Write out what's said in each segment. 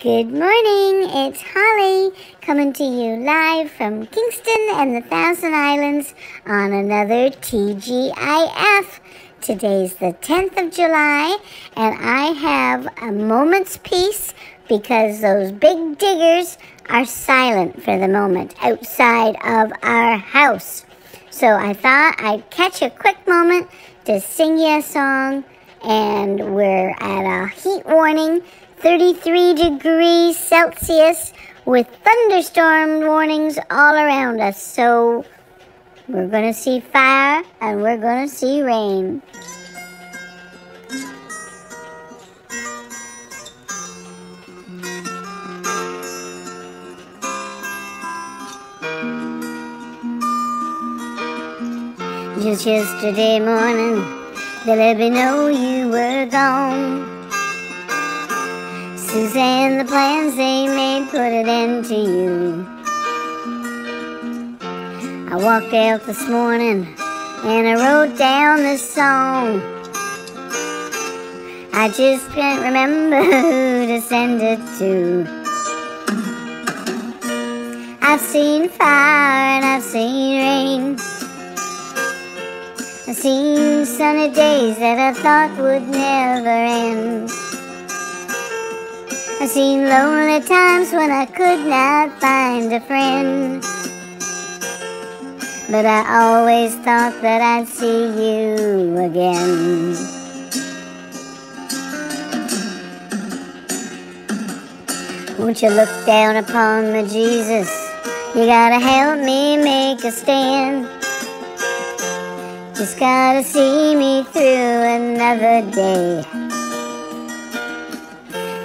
Good morning, it's Holly coming to you live from Kingston and the Thousand Islands on another TGIF. Today's the 10th of July, and I have a moment's peace because those big diggers are silent for the moment outside of our house. So I thought I'd catch a quick moment to sing you a song, and we're at a heat warning 33 degrees Celsius with thunderstorm warnings all around us. So we're going to see fire and we're going to see rain. Just yesterday morning, they let me know you were gone. Suzanne, the plans they made put an end to you. I walked out this morning and I wrote down this song. I just can't remember who to send it to. I've seen fire and I've seen rain. I've seen sunny days that I thought would never end. I've seen lonely times when I could not find a friend. But I always thought that I'd see you again. Won't you look down upon me, Jesus? You gotta help me make a stand. Just gotta see me through another day.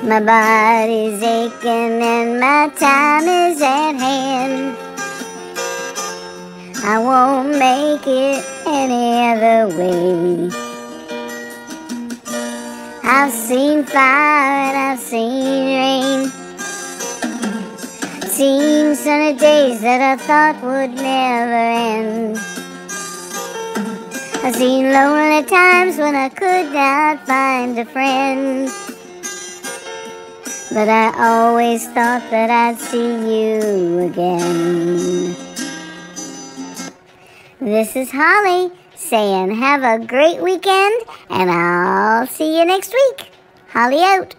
My body's aching and my time is at hand. I won't make it any other way. I've seen fire and I've seen rain. Seen sunny days that I thought would never end. I've seen lonely times when I could not find a friend. But I always thought that I'd see you again. This is Holly saying have a great weekend and I'll see you next week. Holly out.